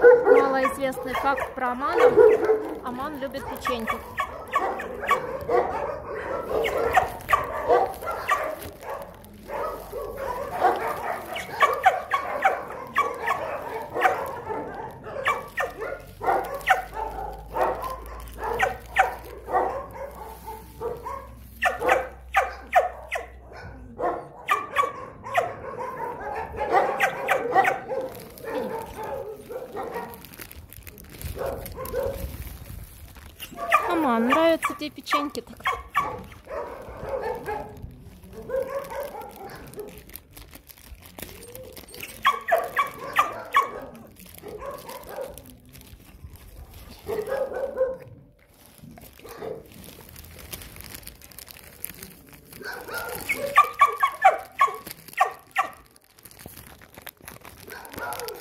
Малоизвестный факт про Амана. Аман любит печеньки. Мама, а нравятся тебе печеньки так? Oh!